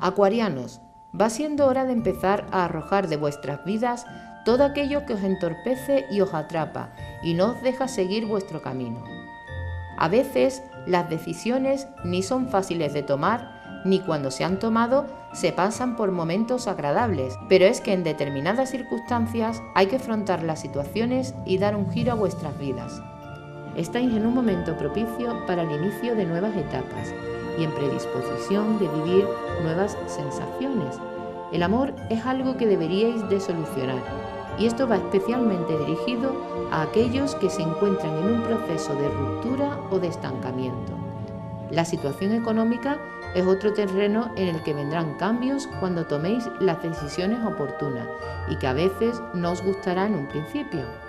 Acuarianos, va siendo hora de empezar a arrojar de vuestras vidas todo aquello que os entorpece y os atrapa y no os deja seguir vuestro camino. A veces las decisiones ni son fáciles de tomar, ni cuando se han tomado se pasan por momentos agradables, pero es que en determinadas circunstancias hay que afrontar las situaciones y dar un giro a vuestras vidas. Estáis en un momento propicio para el inicio de nuevas etapas y en predisposición de vivir nuevas sensaciones. El amor es algo que deberíais de solucionar y esto va especialmente dirigido a aquellos que se encuentran en un proceso de ruptura o de estancamiento. La situación económica es otro terreno en el que vendrán cambios cuando toméis las decisiones oportunas y que a veces no os gustará en un principio.